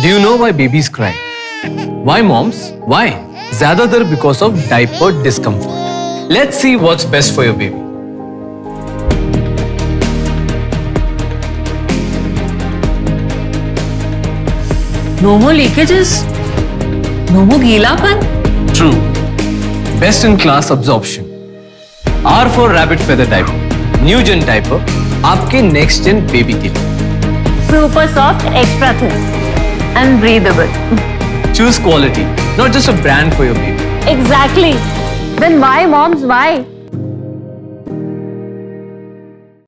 Do you know why babies cry? Why moms? Why? Zyadatar because of diaper discomfort. Let's see what's best for your baby. No more leakages. No more गीलापन. True. Best in class absorption. R for rabbit feather diaper. New gen diaper. आपके next gen baby के लिए. Super soft, extra thin, and breathable. Choose quality, not just a brand for your baby. Exactly. Then why moms? Why?